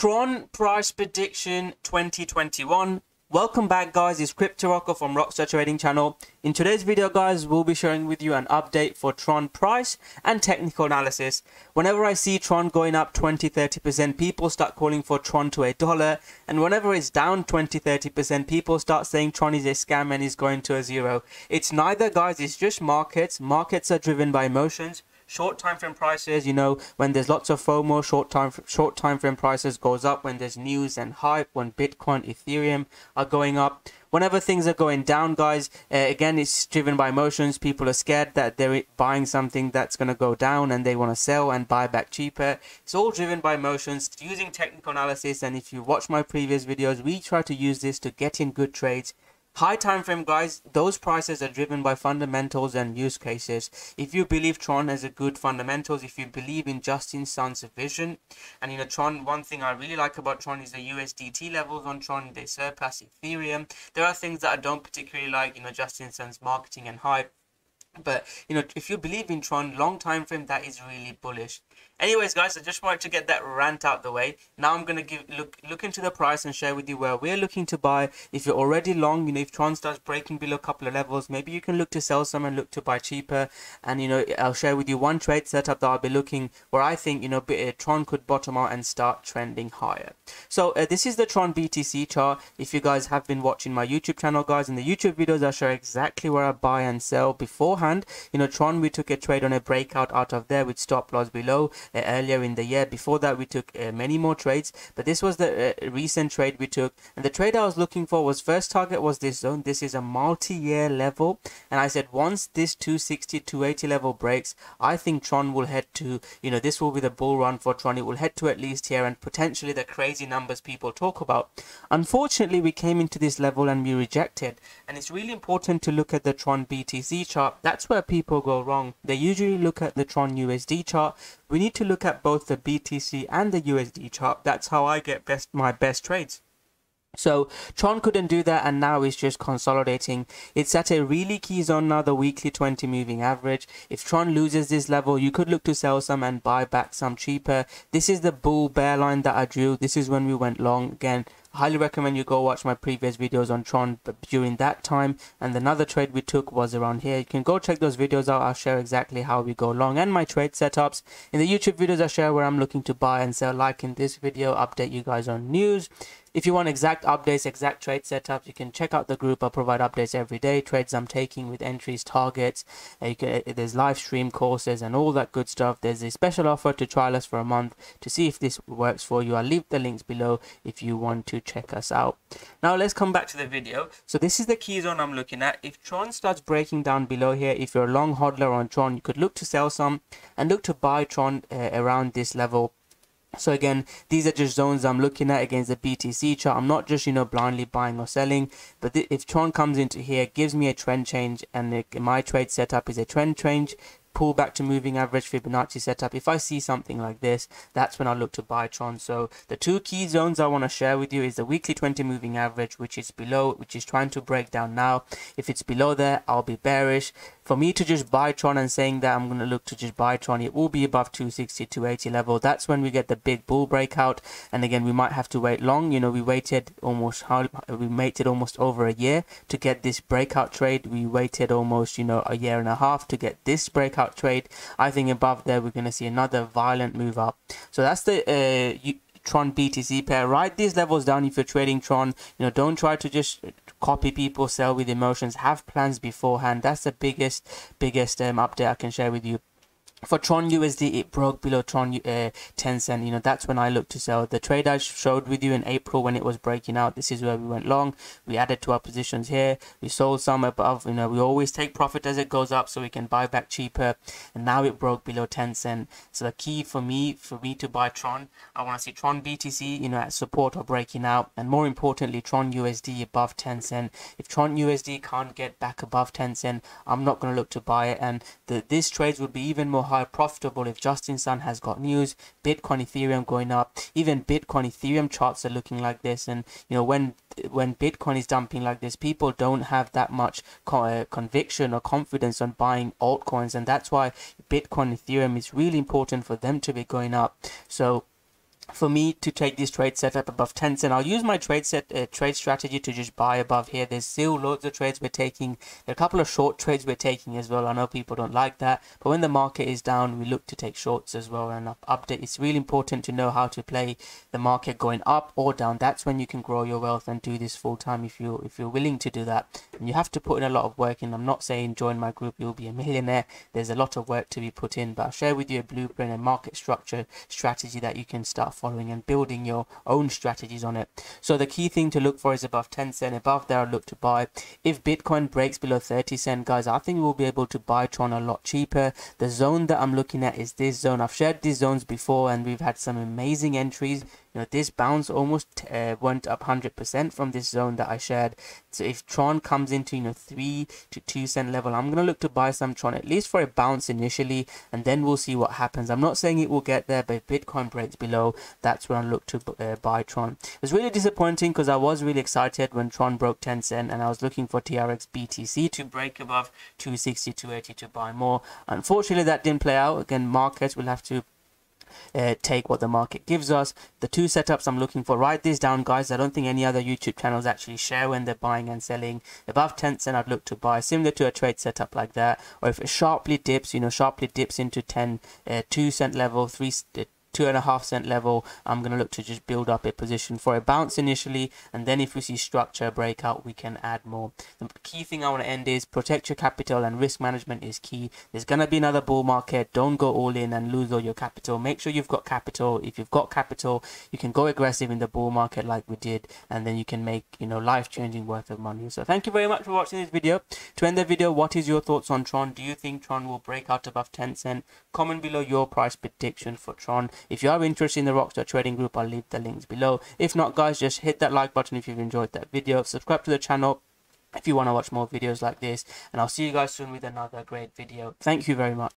Tron price prediction 2021. Welcome back guys, it's Crypto Rocko from Rockstar Trading Channel. In today's video guys, we'll be sharing with you an update for Tron price and technical analysis. Whenever I see Tron going up 20-30%, people start calling for Tron to a dollar. And whenever it's down 20-30%, people start saying Tron is a scam and is going to a zero. It's neither guys, it's just markets. Markets are driven by emotions short time frame prices you know when there's lots of fomo short time short time frame prices goes up when there's news and hype when bitcoin ethereum are going up. Whenever things are going down guys uh, again it's driven by emotions. People are scared that they're buying something that's going to go down and they want to sell and buy back cheaper. It's all driven by emotions. Using technical analysis and if you watch my previous videos we try to use this to get in good trades High time frame guys, those prices are driven by fundamentals and use cases. If you believe Tron has a good fundamentals, if you believe in Justin Sun's vision, and you know Tron, one thing I really like about Tron is the USDT levels on Tron, they surpass Ethereum. There are things that I don't particularly like, you know, Justin Sun's marketing and hype. But you know, if you believe in Tron, long time frame, that is really bullish. Anyways, guys, I just wanted to get that rant out the way. Now I'm gonna give look look into the price and share with you where we're looking to buy. If you're already long, you know, if Tron starts breaking below a couple of levels, maybe you can look to sell some and look to buy cheaper. And you know, I'll share with you one trade setup that I'll be looking where I think you know uh, Tron could bottom out and start trending higher. So uh, this is the Tron BTC chart. If you guys have been watching my YouTube channel, guys, in the YouTube videos, I show exactly where I buy and sell beforehand. You know, Tron, we took a trade on a breakout out of there with stop loss below uh, earlier in the year. Before that, we took uh, many more trades, but this was the uh, recent trade we took. And the trade I was looking for was first target was this zone. This is a multi-year level, and I said once this 260 280 level breaks, I think Tron will head to you know this will be the bull run for Tron. It will head to at least here and potentially the crazy numbers people talk about. Unfortunately, we came into this level and we rejected, and it's really important to look at the Tron BTC chart. That's where people go wrong. They usually look at the Tron USD chart, we need to look at both the BTC and the USD chart. That's how I get best my best trades. So Tron couldn't do that and now it's just consolidating. It's at a really key zone now, the weekly 20 moving average. If Tron loses this level, you could look to sell some and buy back some cheaper. This is the bull bear line that I drew. This is when we went long. Again, highly recommend you go watch my previous videos on Tron during that time and another trade we took was around here you can go check those videos out I'll share exactly how we go along and my trade setups in the YouTube videos I share where I'm looking to buy and sell like in this video update you guys on news if you want exact updates, exact trade setups, you can check out the group. I provide updates every day, trades I'm taking with entries, targets. Uh, can, uh, there's live stream courses and all that good stuff. There's a special offer to trial us for a month to see if this works for you. I'll leave the links below if you want to check us out. Now let's come back to the video. So this is the key zone I'm looking at. If Tron starts breaking down below here, if you're a long hodler on Tron, you could look to sell some and look to buy Tron uh, around this level so again, these are just zones I'm looking at against the BTC chart. I'm not just, you know, blindly buying or selling. But if Tron comes into here, gives me a trend change and it, my trade setup is a trend change, pull back to moving average Fibonacci setup. If I see something like this, that's when I look to buy Tron. So the two key zones I want to share with you is the weekly 20 moving average, which is below, which is trying to break down now. If it's below there, I'll be bearish for me to just buy Tron and saying that I'm going to look to just buy Tron, it will be above 260, 280 level. That's when we get the big bull breakout. And again, we might have to wait long. You know, we waited almost, how we waited almost over a year to get this breakout trade. We waited almost, you know, a year and a half to get this breakout trade. I think above there, we're going to see another violent move up. So that's the, uh, you, Tron BTC pair. Write these levels down if you're trading Tron. You know, don't try to just copy people, sell with emotions, have plans beforehand. That's the biggest, biggest um, update I can share with you for Tron USD, it broke below Tron uh, 10 cent. You know, that's when I looked to sell. The trade I showed with you in April when it was breaking out, this is where we went long. We added to our positions here. We sold some above. You know, we always take profit as it goes up so we can buy back cheaper. And now it broke below 10 cent. So the key for me, for me to buy Tron, I want to see Tron BTC, you know, at support or breaking out. And more importantly, Tron USD above 10 cent. If Tron USD can't get back above 10 cent, I'm not going to look to buy it. And the, this trades would be even more high profitable if Justin Sun has got news, Bitcoin, Ethereum going up. Even Bitcoin, Ethereum charts are looking like this. And, you know, when when Bitcoin is dumping like this, people don't have that much uh, conviction or confidence on buying altcoins. And that's why Bitcoin, Ethereum is really important for them to be going up. So for me to take this trade setup above 10 cent i'll use my trade set uh, trade strategy to just buy above here. There's still loads of trades we're taking. There are a couple of short trades we're taking as well. I know people don't like that but when the market is down we look to take shorts as well and up update. It's really important to know how to play the market going up or down. That's when you can grow your wealth and do this full time if you if you're willing to do that. And you have to put in a lot of work And i'm not saying join my group you'll be a millionaire. There's a lot of work to be put in but i'll share with you a blueprint and market structure strategy that you can start following and building your own strategies on it. So the key thing to look for is above 10 cent. Above there, I look to buy. If Bitcoin breaks below 30 cent, guys, I think we'll be able to buy Tron a lot cheaper. The zone that I'm looking at is this zone. I've shared these zones before and we've had some amazing entries you know this bounce almost uh, went up 100% from this zone that I shared. So if Tron comes into you know 3 to 2 cent level I'm gonna look to buy some Tron at least for a bounce initially and then we'll see what happens. I'm not saying it will get there but if Bitcoin breaks below that's when I look to uh, buy Tron. It was really disappointing because I was really excited when Tron broke 10 cent and I was looking for TRX BTC to break above 260 280 to buy more. Unfortunately that didn't play out. Again markets will have to uh, take what the market gives us. The two setups I'm looking for, write these down guys. I don't think any other YouTube channels actually share when they're buying and selling. Above 10 cent I'd look to buy similar to a trade setup like that. Or if it sharply dips, you know, sharply dips into 10, uh, 2 cent level, 3, uh, two and a half cent level i'm going to look to just build up a position for a bounce initially and then if we see structure breakout we can add more. The key thing i want to end is protect your capital and risk management is key. There's going to be another bull market. Don't go all in and lose all your capital. Make sure you've got capital. If you've got capital you can go aggressive in the bull market like we did and then you can make you know life changing worth of money. So thank you very much for watching this video. To end the video what is your thoughts on tron? Do you think tron will break out above 10 cent? Comment below your price prediction for tron if you are interested in the Rockstar Trading Group, I'll leave the links below. If not, guys, just hit that like button if you've enjoyed that video. Subscribe to the channel if you want to watch more videos like this. And I'll see you guys soon with another great video. Thank you very much.